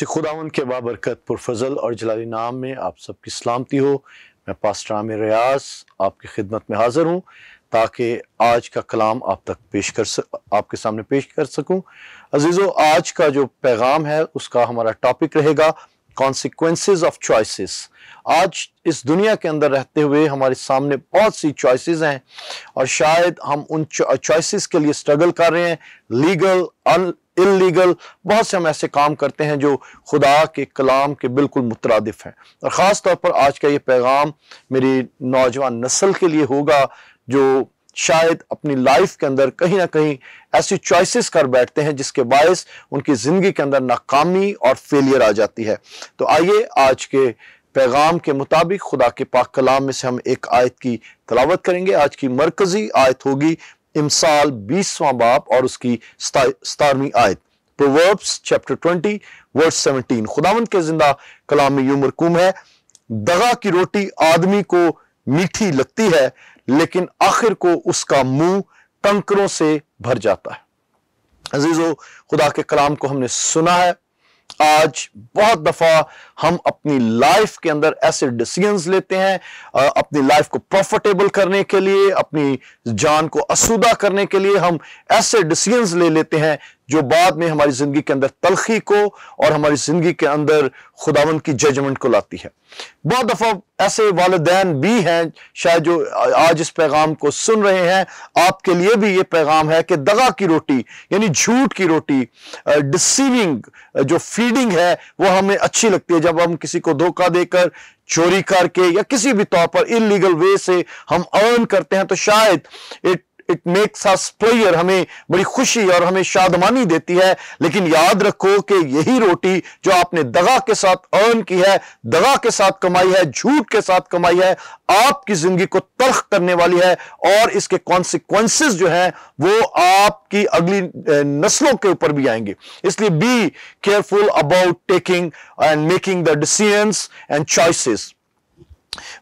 मसीह खुदावन के बाबरकत, पुरफजल और जलाली नाम में आप सबकी सलामती हो। मैं पास्टर आमिर रियाज आपकी खिदमत में हाजिर हूँ ताकि आज का कलाम आप तक पेश कर सक आपके सामने पेश कर सकूँ। अजीज़ो, आज का जो पैगाम है, उसका हमारा टॉपिक रहेगा कॉन्सिक्वेंसेस ऑफ़ चॉइसेस आज इस दुनिया के अंदर रहते हुए हमारे सामने बहुत सी चॉइसेस हैं और शायद हम उन चॉइसेस के लिए स्ट्रगल कर रहे हैं लीगल अन इलीगल बहुत से हम ऐसे काम करते हैं जो खुदा के कलाम के बिल्कुल मुतरदफ हैं। और ख़ास तौर पर आज का ये पैगाम मेरी नौजवान नस्ल के लिए होगा जो शायद अपनी लाइफ के अंदर कहीं ना कहीं ऐसी चॉइसेस कर बैठते हैं जिसके बायस उनकी ज़िंदगी के अंदर नाकामी और फेलियर आ जाती है। तो आइए आज के पैगाम के मुताबिक खुदा के पाक कलाम में से हम एक आयत की तलावत करेंगे। आज की मरकजी आयत होगी इमसाल बीसवां बाप और उसकी सतारवीं आयत। Proverbs chapter twenty, verse seventeen. खुदावन के ज़िंदा कलाम में यूँ मरकूम है, दगा की रोटी आदमी को मीठी लगती है, लेकिन आखिर को उसका मुँह कंकरों से भर जाता है। अजीजो, खुदा के कलाम को हमने सुना है आज बहुत दफ़ा हम अपनी लाइफ के अंदर ऐसे डिसीज़न लेते हैं अपनी लाइफ को प्रॉफिटेबल करने के लिए, अपनी जान को असुदा करने के लिए हम ऐसे डिसीज़न ले लेते हैं जो बाद में हमारी ज़िंदगी के अंदर तलखी को और हमारी ज़िंदगी के अंदर खुदावन की जजमेंट को लाती है। बहुत दफ़ा ऐसे वालदेन भी हैं, शायद जो आज इस पैगाम को सुन रहे हैं, आपके लिए भी ये पैगाम है कि दगा की रोटी, यानी झूठ की रोटी डिसीविंग जो फीडिंग है, वो हमें अच्छी लगती है। जब हम किसी को धोखा देकर, चोरी करके या किसी भी तौर पर इलीगल वे से हम अर्न करते हैं तो शायद it it makes us player हमें बड़ी खुशी और हमें शादमानी देती है। लेकिन याद रखो कि यही रोटी जो आपने दगा के साथ अर्न की है, दगा के साथ कमाई है, झूठ के साथ कमाई है, आपकी ज़िंदगी को तलख करने वाली है और इसके कॉन्सिक्वेंसेस जो है, वो आपकी अगली नस्लों के ऊपर भी आएँगे। इसलिए be careful about taking and making the decisions and choices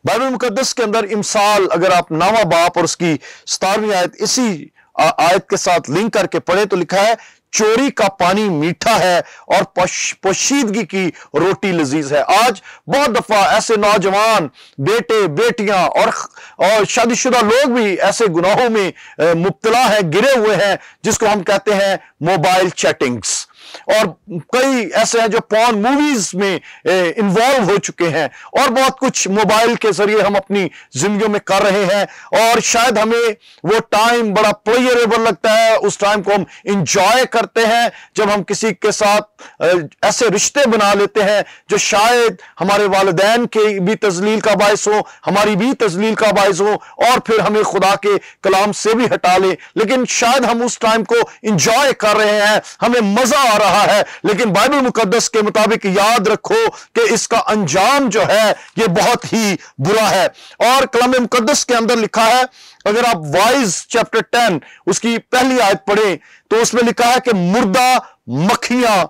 Bible मुकदस के अंदर इमसाल, अगर आप नावा बाप और उसकी सतारवीं आयत, इसी आयत के साथ लिंक करके पढ़े तो लिखा है, चोरी का पानी मीठा है और पोशीदगी की रोटी लजीज है। आज बहुत दफ़ा ऐसे नौजवान, बेटे, बेटियाँ और और शादीशुदा लोग भी ऐसे गुनाहों में मुबतला है, गिरे हुए हैं, जिसको हम कहते हैं मोबाइल चैटिंग्स। और कई ऐसे हैं जो पॉन मूवीज़ में इन्वॉल्व हो चुके हैं। और बहुत कुछ मोबाइल के ज़रिए हम अपनी जिंदगियों में कर रहे हैं। और शायद हमें वो टाइम बड़ा प्लेयरेबल लगता है। उस टाइम को हम इंजॉय करते हैं, जब हम किसी के साथ ऐसे रिश्ते बना लेते हैं, जो शायद हमारे वालदेन के भी तजलील का बायस हो, हमारी भी तजलील का बायस हो, और फिर हमें खुदा के कलाम से भी हटा ले। लेकिन शायद हम उस टाइम को इंजॉय कर रहे हैं। हमें मज़ा आ रहा है। लेकिन बाइबल मुकदस के मुताबिक याद रखो कि इसका अंजाम जो है, ये बहुत ही बुरा है। और कलाम मुकदस के अंदर लिखा है, अगर आप वाइज चैप्टर टेन, उसकी पहली आयत पढ़े तो उसमें लिखा है कि मुर्दा मक्खियाँ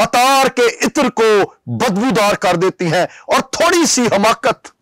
अतार के इत्र को बदबूदार कर देती हैं। और थोड़ी सी हमाकत,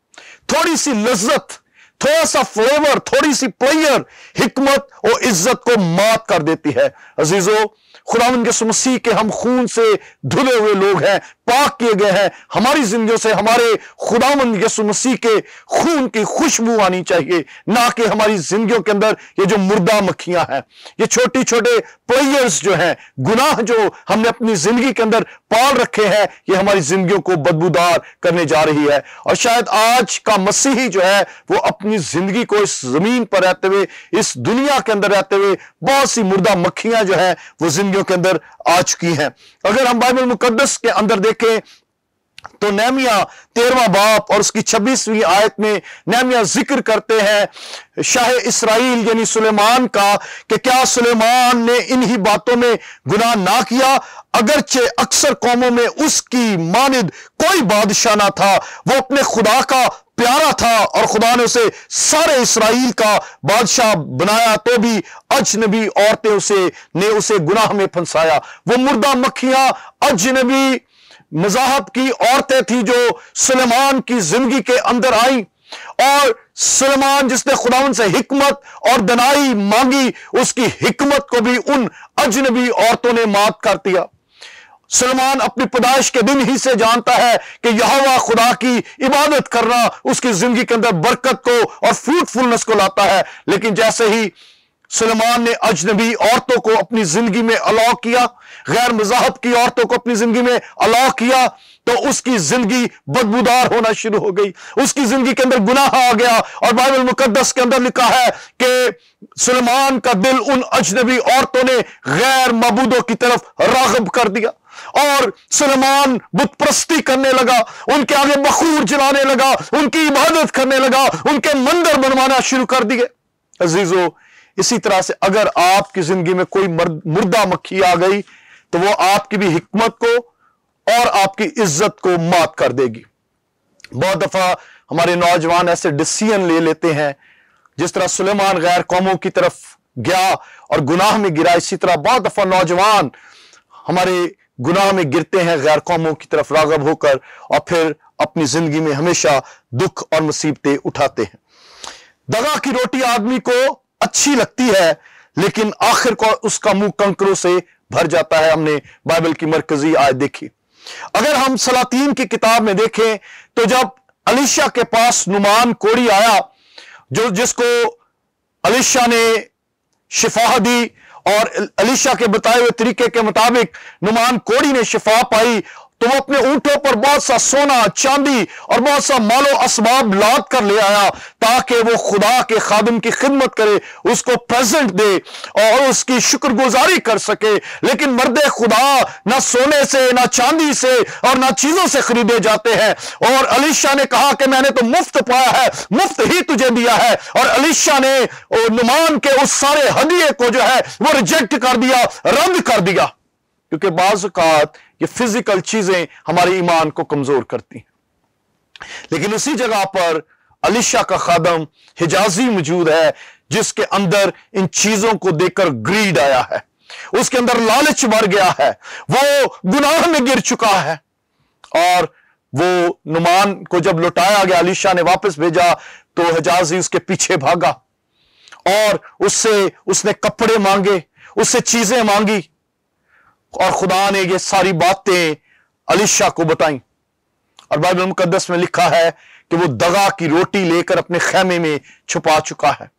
थोड़ी सी लज्जत, थोड़ा सा फ्लेवर थोड़ी सी प्लेयर हिकमत और इज़्ज़त को मात कर देती है। अजीजों खुदावन के मसीह के हम खून से धुले हुए लोग हैं, पाक किए गए हैं। हमारी जिंदगियों से हमारे खुदावन यसु मसीह के खून की खुशबू आनी चाहिए, ना कि हमारी जिंदगियों के अंदर ये जो मुर्दा मक्खियाँ हैं। ये छोटी छोटे प्लेयर्स जो हैं, गुनाह जो हमने अपनी ज़िंदगी के अंदर पाल रखे हैं, ये हमारी जिंदगियों को बदबूदार करने जा रही है। और शायद आज का मसीही जो है, वो अपनी ज़िंदगी को इस ज़मीन पर रहते हुए, इस दुनिया के अंदर रहते हुए, बहुत सी मुर्दा मक्खियाँ जो है, वो जिंदगियों के अंदर आ चुकी हैं। अगर हम बाइबल मुकदस के अंदर देखें तो नैमिया तेरवा बाप और उसकी छब्बीसवीं आयत में नैमिया ज़िक्र करते हैं शाह इसराइल, यानी सुलेमान का, कि क्या सुलेमान ने इन्हीं बातों में गुनाह ना किया? अगरचे अक्सर कौमों में उसकी मानद कोई बादशाह ना था। वो अपने खुदा का प्यारा था और खुदा ने उसे सारे इसराइल का बादशाह बनाया तो भी अजनबी औरतें उसे, ने उसे गुनाह में फंसाया। वो मुर्दा मक्खियाँ अजनबी मजाहब की औरतें थी जो सलेमान की ज़िंदगी के अंदर आई। और सुलेमान जिसने खुदावन से हिकमत और दनाई मांगी, उसकी हिकमत को भी उन अजनबी औरतों ने मात कर दिया। सलमान अपनी पैदाइश के दिन ही से जानता है कि यह खुदा की इबादत करना उसकी ज़िंदगी के अंदर बरकत को और फ्रूटफुलनेस को लाता है। लेकिन जैसे ही सलमान ने अजनबी औरतों को अपनी ज़िंदगी में अलाउ किया गैर मजाहब की औरतों को अपनी ज़िंदगी में अलाउ किया तो उसकी ज़िंदगी बदबूदार होना शुरू हो गई। उसकी ज़िंदगी के अंदर गुनाह आ गया और बाइबल मुकद्दस के अंदर लिखा है कि सलमान का दिल उन अजनबी औरतों ने गैर मबूदों की तरफ़ रागब कर दिया। और सलमान बुतप्रस्ती करने लगा, उनके आगे बखूर जलाने लगा, उनकी इबादत करने लगा, उनके मंदिर बनवाना शुरू कर दिए। अजीजो, इसी तरह से अगर आपकी ज़िंदगी में कोई मुर्दा मक्खी आ गई तो वो आपकी भी हिकमत को और आपकी इज़्ज़त को मात कर देगी। बहुत दफ़ा हमारे नौजवान ऐसे डिसीज़न ले लेते हैं, जिस तरह सुलेमान गैर कौमों की तरफ़ गया और गुनाह में गिरा, इसी तरह बहुत दफ़ा नौजवान हमारे गुनाह में गिरते हैं गैर कौमों की तरफ़ रागब होकर और फिर अपनी ज़िंदगी में हमेशा दुख और मुसीबतें उठाते हैं। दगा की रोटी आदमी को अच्छी लगती है, लेकिन आखिर को उसका मुँह कंकरों से भर जाता है। हमने बाइबल की मरकजी आय देखी। अगर हम सलातीन की किताब में देखें तो जब अलिशा के पास नुमान कोड़ी आया, जो जिसको अलिशा ने शिफा दी और अलीशा के बताए हुए तरीके के मुताबिक नुमान कोड़ी ने शिफा पाई तो वो अपने ऊंटों पर बहुत सा सोना, चांदी और बहुत सा मालो असबाब लाद कर ले आया, ताकि वो खुदा के खादम की खिदमत करे, उसको प्रेजेंट दे और उसकी शुक्रगुजारी कर सके। लेकिन मर्द खुदा ना सोने से, ना चांदी से और ना चीज़ों से खरीदे जाते हैं। और अलीशा ने कहा कि मैंने तो मुफ़्त पाया है, मुफ़्त ही तुझे दिया है। और अलीशा ने नुमान के उस सारे हदिये को जो है, वो रिजेक्ट कर दिया, रद्द कर दिया। क्योंकि बाज़ात ये फ़िज़िकल चीज़ें हमारे ईमान को कमज़ोर करती हैं। लेकिन उसी जगह पर अलिशा का खादम हिजाजी मौजूद है, जिसके अंदर इन चीज़ों को देखकर ग्रीड आया है। उसके अंदर लालच भर गया है। वो गुनाह में गिर चुका है। और वो नुमान को जब लुटाया गया, अलीशा ने वापस भेजा तो हिजाजी उसके पीछे भागा। और उससे उसने कपड़े मांगे, उससे चीज़ें मांगी और खुदा ने ये सारी बातें अलिशा को बताई। और बाइबल मुकदस में लिखा है कि वो दगा की रोटी लेकर अपने खेमे में छुपा चुका है।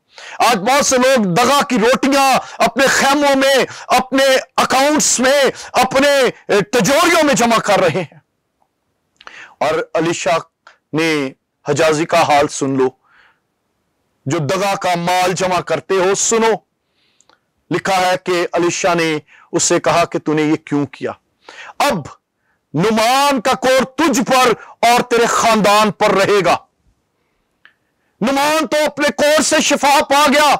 आज बहुत से लोग दगा की रोटियाँ अपने खेमों में, अपने अकाउंट्स में, अपने तजोरियों में जमा कर रहे हैं। और अलीशा ने हजाजी का हाल सुन लो। जो दगा का माल जमा करते हो, सुनो। लिखा है कि अलीशा ने उससे कहा कि तूने ये क्यों किया? अब नुमान का कोर तुझ पर और तेरे खानदान पर रहेगा। नुमान तो अपने कोर से शिफा पा गया,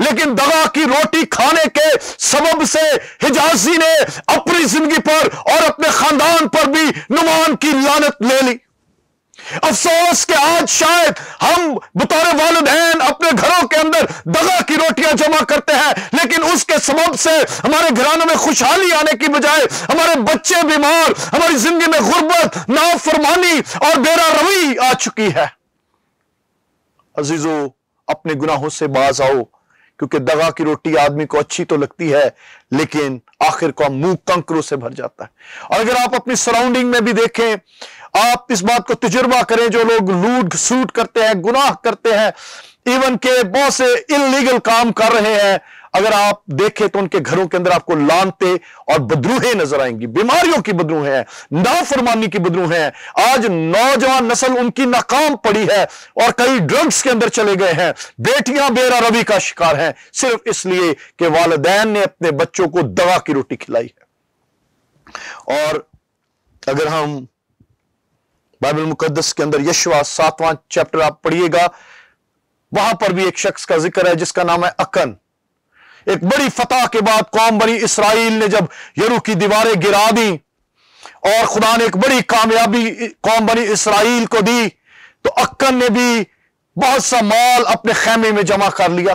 लेकिन दगा की रोटी खाने के सबब से हिजाजी ने अपनी ज़िंदगी पर और अपने खानदान पर भी नुमान की लानत ले ली। अफसोस के आज शायद हम बतौर वालदेन अपने घरों के अंदर दगा की रोटियाँ जमा करते हैं, लेकिन उसके सबब से हमारे घरानों में खुशहाली आने की बजाय हमारे बच्चे बीमार, हमारी ज़िंदगी में गुर्बत, नाफरमानी और बेरा रवि आ चुकी है। अजीजो, अपने गुनाहों से बाज आओ। क्योंकि दगा की रोटी आदमी को अच्छी तो लगती है, लेकिन आखिर को मुँह कंकरों से भर जाता है। और अगर आप अपनी सराउंडिंग में भी देखें, आप इस बात को तजुर्बा करें, जो लोग लूट, सूट करते हैं, गुनाह करते हैं इवन के बहुत से इलीगल काम कर रहे हैं अगर आप देखें तो उनके घरों के अंदर आपको लानते और बदरूहें नज़र आएँगी। बीमारियों की बदरूहें हैं, नाफरमानी की बदरूहें हैं। आज नौजवान नस्ल उनकी नाकाम पड़ी है और कई ड्रग्स के अंदर चले गए हैं। बेटियाँ बेरा रवि का शिकार हैं। सिर्फ़ इसलिए कि वालदेन ने अपने बच्चों को दवा की रोटी खिलाई है। और अगर हम बाइबल मुकदस के अंदर यशवा सातवां चैप्टर आप पढ़िएगा, वहाँ पर भी एक शख्स का ज़िक्र है जिसका नाम है अकन। एक बड़ी फतह के बाद कौम बनी इसराइल ने जब यरू की दीवारें गिरा दी और खुदा ने एक बड़ी कामयाबी, कौम बनी इसराइल को दी तो अक्कन ने भी बहुत सा माल अपने खेमे में जमा कर लिया।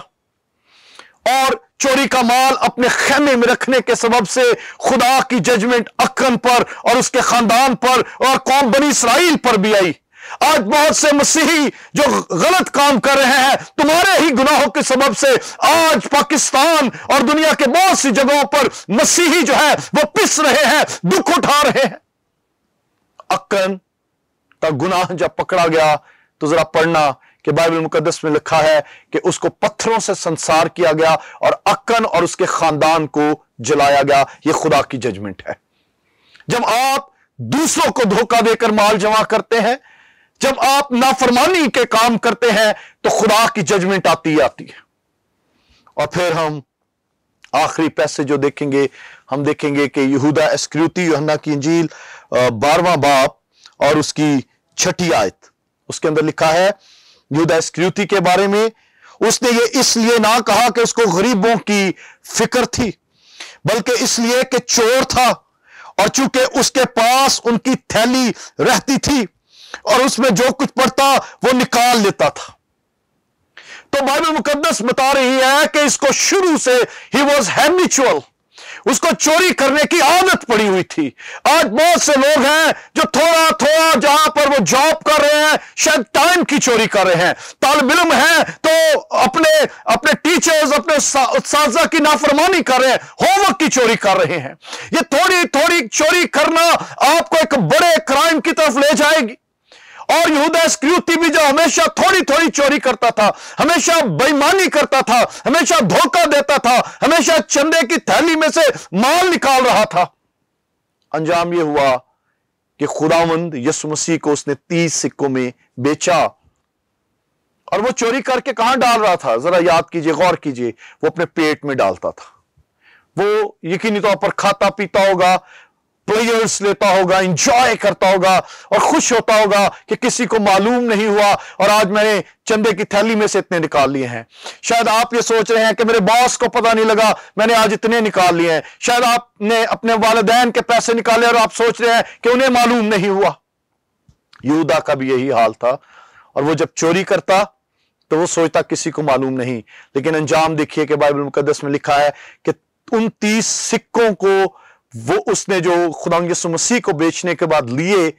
और चोरी का माल अपने खेमे में रखने के सबब से खुदा की जजमेंट अक्कन पर और उसके खानदान पर और कौम बनी इसराइल पर भी आई। आज बहुत से मसीही जो गलत काम कर रहे हैं, तुम्हारे ही गुनाहों के सबब से आज पाकिस्तान और दुनिया के बहुत सी जगहों पर मसीही जो है, वो पिस रहे हैं, दुख उठा रहे हैं। अक्कन का गुनाह जब पकड़ा गया तो जरा पढ़ना कि बाइबल मुकदस में लिखा है कि उसको पत्थरों से संसार किया गया और अक्कन और उसके खानदान को जलाया गया। यह खुदा की जजमेंट है। जब आप दूसरों को धोखा देकर माल जमा करते हैं जब आप नाफरमानी के काम करते हैं तो खुदा की जजमेंट आती आती है। और फिर हम आखिरी पैसे जो देखेंगे, हम देखेंगे कि यहूदा एस्क्रूती योहन्ना की इंजील बारवा बाप और उसकी छठी आयत। उसके अंदर लिखा है, यहूदा एस्क्रूती के बारे में, उसने ये इसलिए ना कहा कि उसको गरीबों की फ़िक्र थी, बल्कि इसलिए कि चोर था, और चूँकि उसके पास उनकी थैली रहती थी और उसमें जो कुछ पड़ता, वो निकाल लेता था। तो बाइबल मुकदस बता रही है कि इसको शुरू से ही वॉज़ हैबिचुअल उसको चोरी करने की आदत पड़ी हुई थी। आज बहुत से लोग हैं जो थोड़ा थोड़ा जहाँ पर वो जॉब कर रहे हैं, शायद टाइम की चोरी कर रहे हैं। तालब इलम है तो अपने अपने टीचर्स अपने साजा की नाफरमानी कर रहे हैं होमवर्क की चोरी कर रहे हैं। ये थोड़ी थोड़ी चोरी करना आपको एक बड़े क्राइम की तरफ़ ले जाएगी। और यहूदा स्क्रूती भी जो हमेशा थोड़ी थोड़ी चोरी करता था, हमेशा बेईमानी करता था, हमेशा धोखा देता था, हमेशा चंदे की थैली में से माल निकाल रहा था। अंजाम यह हुआ कि खुदावंद यसु मसीह को उसने तीस सिक्कों में बेचा और वो चोरी करके कहाँ डाल रहा था? जरा याद कीजिए, गौर कीजिए, वो अपने पेट में डालता था। वो यकीनी तौर पर खाता पीता होगा प्लेयर्स लेता होगा इंजॉय करता होगा और खुश होता होगा कि किसी को मालूम नहीं हुआ और आज मैंने चंदे की थैली में से इतने निकाल लिए हैं। शायद आप ये सोच रहे हैं कि मेरे बॉस को पता नहीं लगा, मैंने आज इतने निकाल लिए हैं। शायद आपने अपने वालदेन के पैसे निकाले और आप सोच रहे हैं कि उन्हें मालूम नहीं हुआ। यूदा का भी यही हाल था और वो जब चोरी करता तो वो सोचता किसी को मालूम नहीं। लेकिन अंजाम देखिए कि बाइबल मुकदस में लिखा है कि उन तीस सिक्कों को वो उसने जो खुदा मसीह को बेचने के बाद लिए,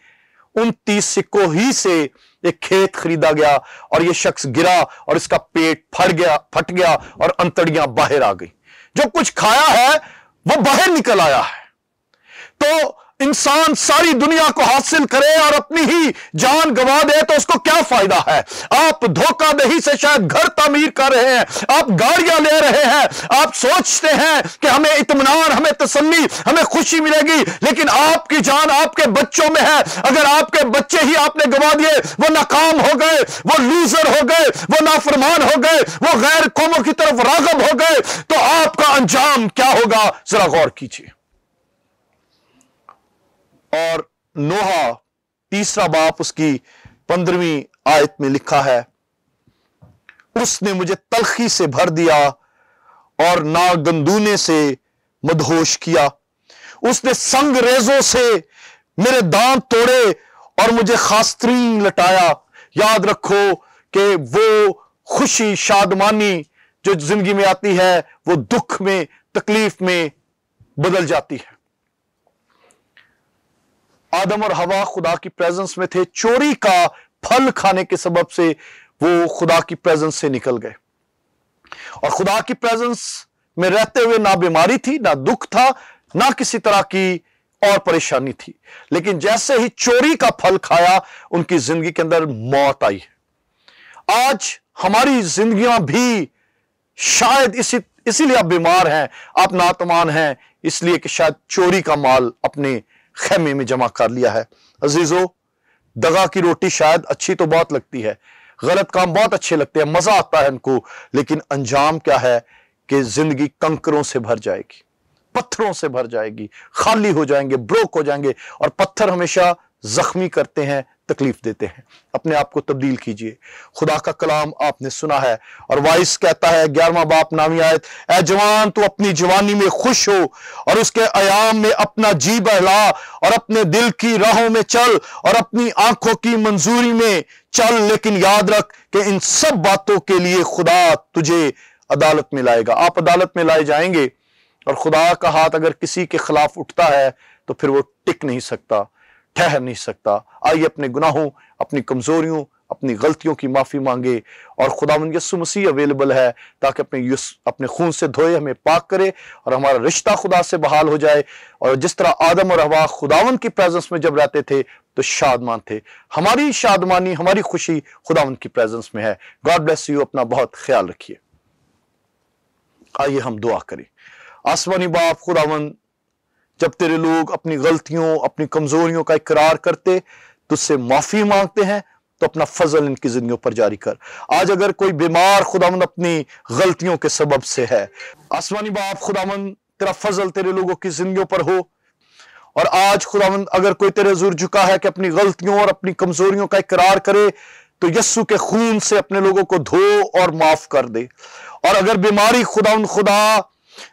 उन तीस सिक्कों ही से एक खेत खरीदा गया और ये शख्स गिरा और इसका पेट फट गया फट गया और अंतड़ियाँ बाहर आ गई। जो कुछ खाया है, वो बाहर निकल आया है। तो इंसान सारी दुनिया को हासिल करे और अपनी ही जान गंवा दे तो उसको क्या फ़ायदा है? आप धोखादही से शायद घर तमीर कर रहे हैं, आप गाड़ियाँ ले रहे हैं, आप सोचते हैं कि हमें इतमान हमें तसल्ली, हमें खुशी मिलेगी, लेकिन आपकी जान आपके बच्चों में है। अगर आपके बच्चे ही आपने गंवा दिए, वो नाकाम हो गए, वो लूजर हो गए, वो नाफरमान हो गए, वो गैर कौमों की तरफ़ रागब हो गए तो आपका अंजाम क्या होगा? जरा गौर कीजिए। और नोहा, तीसरा बाप उसकी पंद्रहवीं आयत में लिखा है। उसने मुझे तलखी से भर दिया और ना गंदूने से मदहोश किया। उसने संग रेजों से मेरे दांत तोड़े और मुझे खास्तरीन लटाया। याद रखो कि वो खुशी, शादमानी जो ज़िंदगी में आती है, वो दुख में, तकलीफ़ में बदल जाती है। आदम और हवा खुदा की प्रेजेंस में थे। चोरी का फल खाने के सबब से वो खुदा की प्रेजेंस से निकल गए। और खुदा की प्रेजेंस में रहते हुए ना बीमारी थी, ना दुख था, ना किसी तरह की और परेशानी थी। लेकिन जैसे ही चोरी का फल खाया, उनकी ज़िंदगी के अंदर मौत आई। आज हमारी जिंदगियाँ भी शायद इसी, इसीलिए आप बीमार हैं, आप नातमान हैं, इसलिए कि शायद चोरी का माल अपने खेमे में जमा कर लिया है। अजीजो, दगा की रोटी शायद अच्छी तो बहुत लगती है, गलत काम बहुत अच्छे लगते हैं, मज़ा आता है इनको, लेकिन अंजाम क्या है कि ज़िंदगी कंकरों से भर जाएगी, पत्थरों से भर जाएगी, खाली हो जाएँगे, ब्रोक हो जाएँगे, और पत्थर हमेशा जख्मी करते हैं तकलीफ़ देते हैं। अपने आप को तब्दील कीजिए। खुदा का कलाम आपने सुना है और वाइस कहता है, ग्यारहवा बाप नामी आयत ए जवान, तू अपनी जवानी में खुश हो और उसके आयाम में अपना जी बहला और अपने दिल की राहों में चल और अपनी आँखों की मंजूरी में चल। लेकिन याद रख कि इन सब बातों के लिए खुदा तुझे अदालत में लाएगा। आप अदालत में लाए जाएँगे और खुदा का हाथ अगर किसी के खिलाफ उठता है तो फिर वो टिक नहीं सकता। ठहर नहीं सकता। आइए अपने गुनाहों, अपनी कमजोरियों, अपनी गलतियों की माफ़ी मांगे और खुदा यसु मसीह अवेलेबल है ताकि अपने अपने खून से धोए, हमें पाक करे और हमारा रिश्ता खुदा से बहाल हो जाए। और जिस तरह आदम और हवा खुदावन की प्रेजेंस में जब रहते थे तो शादमान थे। हमारी शादमानी, हमारी खुशी खुदावन की प्रेजेंस में है। गॉड ब्लेस यू अपना बहुत ख्याल रखिए। आइए हम दुआ करें। आसमानी बाप, खुदावन जब तेरे लोग अपनी गलतियों, अपनी कमजोरियों का इकरार करते तुझसे माफ़ी मांगते हैं तो अपना फजल इनकी जिंदगियों पर जारी कर। आज अगर कोई बीमार खुदावन अपनी गलतियों के सबब से है, आसमानी बाप खुदावन तेरा फजल तेरे लोगों की जिंदगियों पर हो। और आज खुदावन अगर कोई तेरे जुर झुका है कि अपनी गलतियों और अपनी कमजोरियों का इकरार करे तो यस्सु के खून से अपने लोगों को धो और माफ़ कर दे। और अगर बीमारी खुदावन खुदा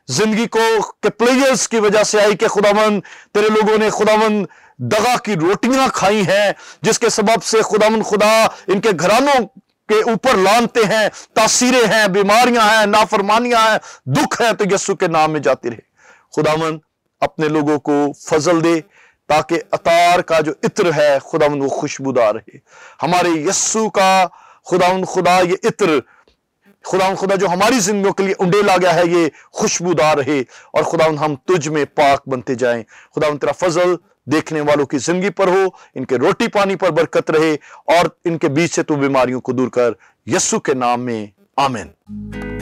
ज़िंदगी को के प्लेयर्स की वजह से आई कि खुदावन तेरे लोगों ने खुदावन दगा की रोटियाँ खाई हैं, जिसके सबब से खुदावन खुदा इनके घरानों के ऊपर लानते हैं, तासीरें हैं, बीमारियाँ हैं, नाफरमानियाँ हैं, दुख है तो यस्सु के नाम में जाती रहे। खुदावन अपने लोगों को फजल दे, ताकि अतार का जो इत्र है खुदावन वो खुशबूदार रहे। हमारे यस्सु का खुदावन खुदा, ये इत्र खुदा खुदा जो हमारी ज़िंदगी के लिए उंडेला गया है, ये खुशबूदार रहे। और खुदा हम तुझ में पाक बनते जाएँ। खुदा तेरा फजल देखने वालों की ज़िंदगी पर हो, इनके रोटी पानी पर बरकत रहे, और इनके बीच से तू बीमारियों को दूर कर। यस्सु के नाम में, आमिन।